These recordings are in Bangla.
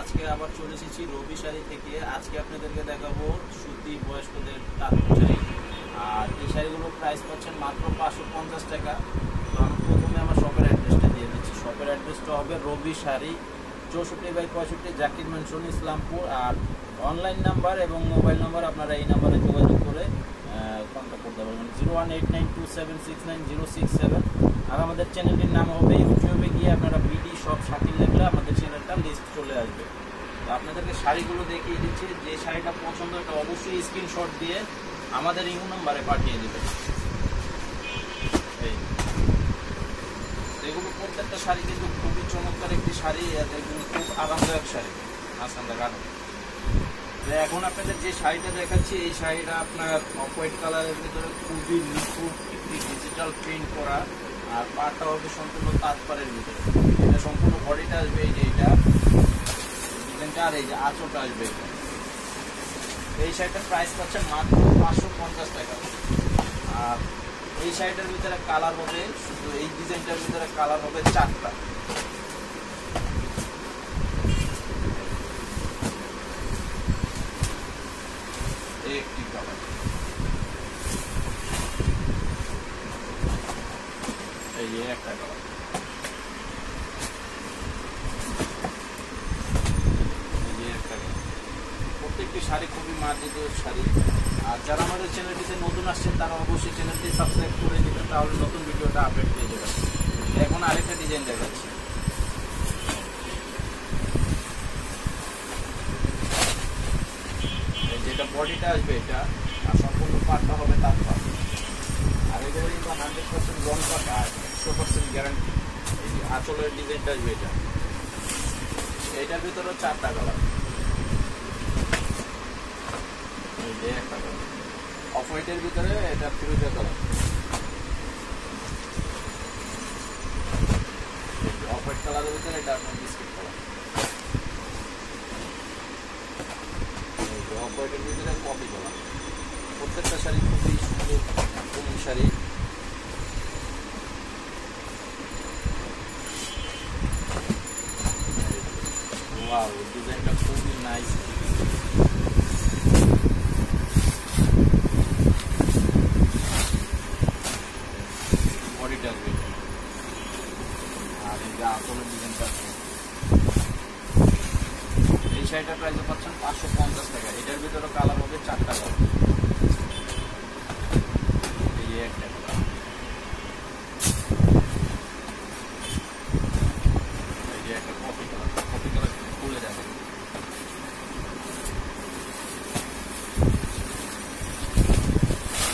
আজকে আবার চলে এসেছি রবি শাড়ি থেকে। আজকে আপনাদেরকে দেখাবো সুতি বয়স্কদের তাঁত শাড়ি। আর এই শাড়িগুলোর প্রাইস পাচ্ছেন মাত্র পাঁচশো পঞ্চাশ টাকা। তো আমি প্রথমে আমার শপের অ্যাড্রেসটা দিয়ে দিচ্ছি। শপের অ্যাড্রেসটা হবে রবি শাড়ি, চৌষট্টি বাই পঁয়ষট্টি, জাকির ম্যানশন ইসলামপুর। আর অনলাইন নাম্বার এবং মোবাইল নাম্বার আপনারা এই নাম্বারে যোগাযোগ করে কন্ট্যাক্ট করতে পারবেন। Zero one eight nine two seven six nine zero six seven আর আমাদের চ্যানেলটির নাম হবে ইউটিউবে গিয়ে আপনারা বিডি সব শাকিল লিখলে আমাদের লিস্ট চলে আসবে। আপনাদেরকে শাড়িগুলো দেখিয়ে দিচ্ছি। যে শাড়িটা পছন্দ এটা অবশ্যই স্ক্রিনশট দিয়ে আমাদের ইউ নাম্বারে পাঠিয়ে এই। এগুলো প্রত্যেকটা শাড়ি কিন্তু খুবই চমৎকার একটি শাড়ি এগুলো খুব আরামদায়ক শাড়ি। লাগানো তো এখন আপনাদের যে শাড়িটা দেখাচ্ছি, এই শাড়িটা আপনার হোয়াইট কালারের ভিতরে খুবই নিখুঁত, একটি ডিজিটাল প্রিন্ট করা। আর পাটটা হবে সম্পূর্ণ তাঁতপাড়ের ভিতরে। এটা সম্পূর্ণ বডিটা আসবে এই যে এইটা। ডিজাইনটা আর এই যে আঁচলটা আসবে এই শাড়িটার প্রাইস পাচ্ছে মাত্র পাঁচশো পঞ্চাশ টাকা। আর এই শাড়িটার ভিতরে কালার হবে, শুধু এই ডিজাইনটার ভিতরে কালার হবে চারটা এই একটি কালার এই প্রত্যেকটি শাড়ি খুবই মার্জিত শাড়ি। আর যারা আমাদের চ্যানেলটিতে নতুন আসছেন, তারা অবশ্যই চ্যানেলটি সাবস্ক্রাইব করে দেবেন, তাহলে নতুন ভিডিওটা আপডেট পেয়ে যাবেন। এখন আরেকটা ডিজাইন দেখাচ্ছি। যেটা বডিটা আসবে এটা, আর সম্পূর্ণ পাটটা হবে তার পাট আর এগুলো কিন্তু হান্ড্রেড পার্সেন্ট রং পাট আর একশো পার্সেন্ট গ্যারান্টি আঁচলের ডিজাইনটা আসবে এটা। এইটার ভিতরে চারটা কালার একটা কালার অফ হোয়াইটের ভিতরে এটা ফিরোজা কালার অফ হোয়াইট কালারের ভিতরে এটা আপনার কালার অফ হোয়াইটের ভিতরে কফি কালার প্রত্যেকটা শাড়ি খুবই সুন্দর শাড়ি। ওয়াও ডিজাইনটা খুবই নাইস বডিটা আসবে আর এই যে আসলের ডিজাইনটা আছে এই শাড়িটার প্রাইসে পাচ্ছেন পাঁচশো পঞ্চাশ টাকা। এটার ভিতরে কালার হবে চারটা কালার এই যে একটা কালার এই যে একটা কফি কালার কফি কালার খুলে দেখো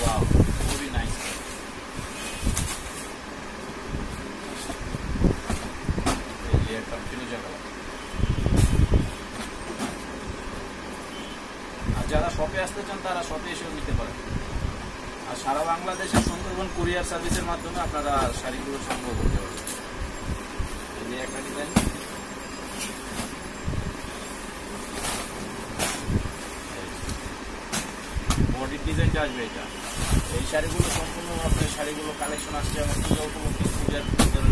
ওয়াও খুবই নাইস এই যে একটা ফিরোজা কালার আর যারা শপে আসতে চান, তারা শপে এসেও নিতে পারেন। আর সারা বাংলাদেশে সুন্দরবন কুরিয়ার সার্ভিসের মাধ্যমে আপনারা শাড়িগুলো সংগ্রহ করতে পারবেন। এই একটা ডিজাইন বডির আসবে এটা। এই শাড়িগুলো আপনার শাড়িগুলো কালেকশন আসছে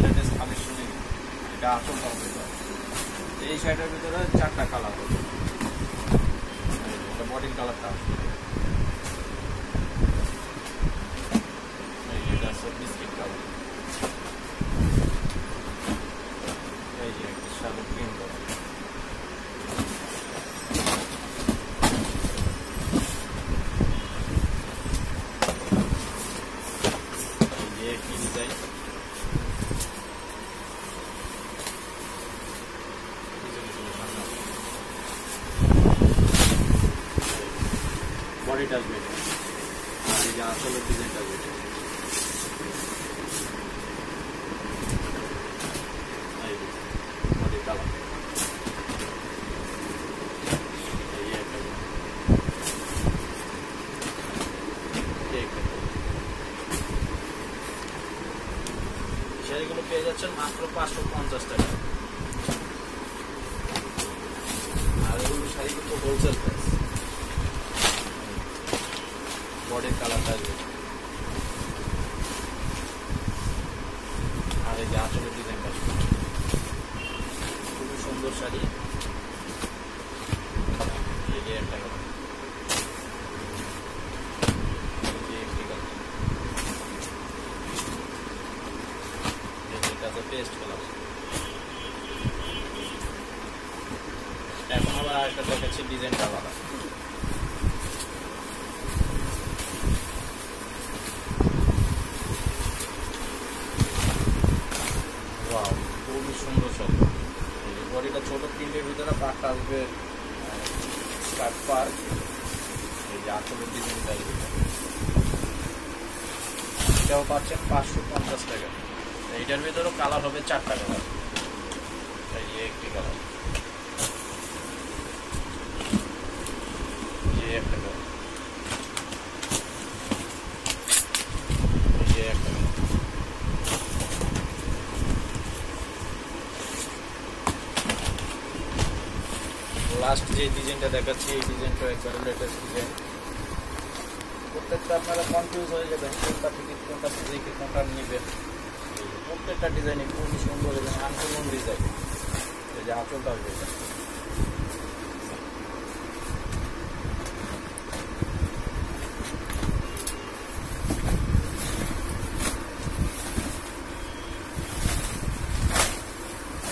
লেটেস্ট এটা আসল এই শাড়িটার ভিতরে চারটা কালার কালারটা বডিটা আসবে। আর এই যে আসলের ডিজাইনটা আসবে। পেয়ে যাচ্ছেন মাত্র পাঁচশো পঞ্চাশ টাকা। আর এগুলো শাড়ি কিন্তু হোলসেল প্রাইস বডির কালারটা আসবে আর এই যে আঁচলের ডিজাইনটা আসবে খুবই সুন্দর শাড়ি এই যে একটা কালার এই যে একটি কালার এই যে এটাতে পেস্ট এখন একটা দেখাচ্ছি ডিজাইনটা আলাদা খুবই সুন্দর যে বডিটা ছোট প্রিন্টের ভিতরে পাটটা আসবে স্কার্ট পার্ক এই যে আসলে ডিজাইনটা। এটাও পাচ্ছেন পাঁচশো পঞ্চাশ টাকা। এইটার ভিতরেও কালার হবে চারটা কালার। এই যে একটি কালার। যে একটা কালার এই যে একটা কালার লাস্ট যে ডিজাইনটা দেখাচ্ছি, এই ডিজাইনটা একবারে লেটেস্ট ডিজাইন প্রত্যেকটা আপনারা কনফিউজ হয়ে যাবেন, কোনটা টিকিট কোনটা দেখে কোনটা নেবেন প্রত্যেকটা ডিজাইনে খুবই সুন্দর এবং আনকমন ডিজাইন এই যে আঁচলটা আসবে এটা।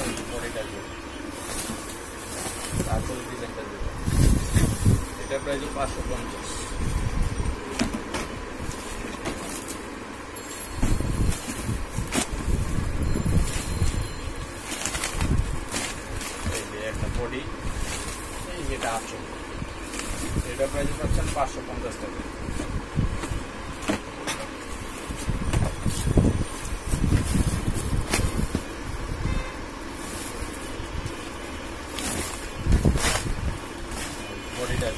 এই যে বডিটা আসবে আঁচল ডিজাইনটা যেটা এটা প্রাইস পাঁচশো পঞ্চাশ। বডি এই আঁচল এটা প্রাইস পাচ্ছেন পাঁচশো পঞ্চাশ টাকা বডিটা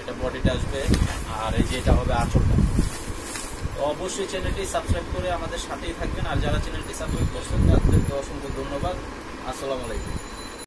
এটা বডিটা আসবে, আর এই যে এটা হবে আঁচলটা। তো অবশ্যই চ্যানেলটি সাবস্ক্রাইব করে আমাদের সাথেই থাকবেন, আর যারা চ্যানেলটি সাবস্ক্রাইব করছেন তাদেরকে অসংখ্য ধন্যবাদ। আসসালামু আলাইকুম।